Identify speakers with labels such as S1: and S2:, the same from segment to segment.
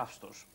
S1: Παύστος.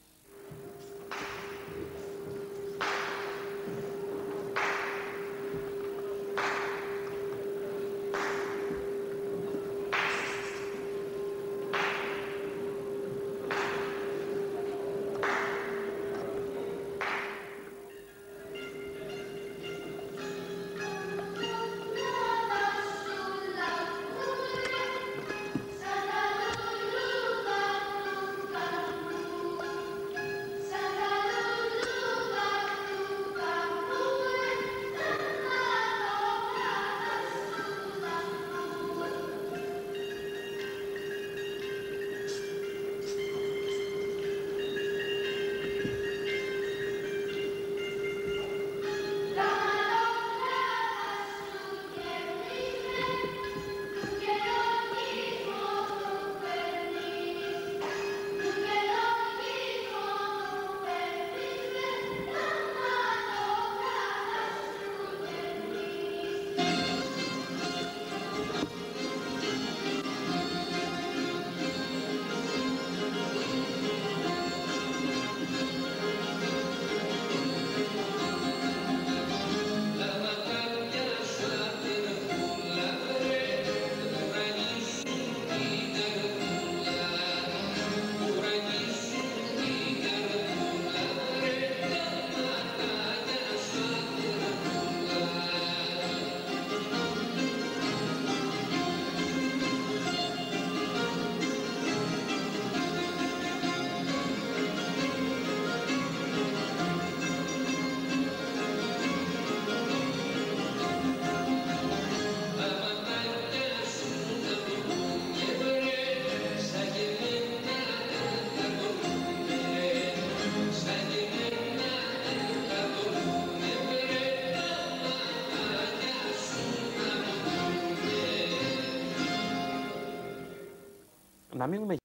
S1: 남영매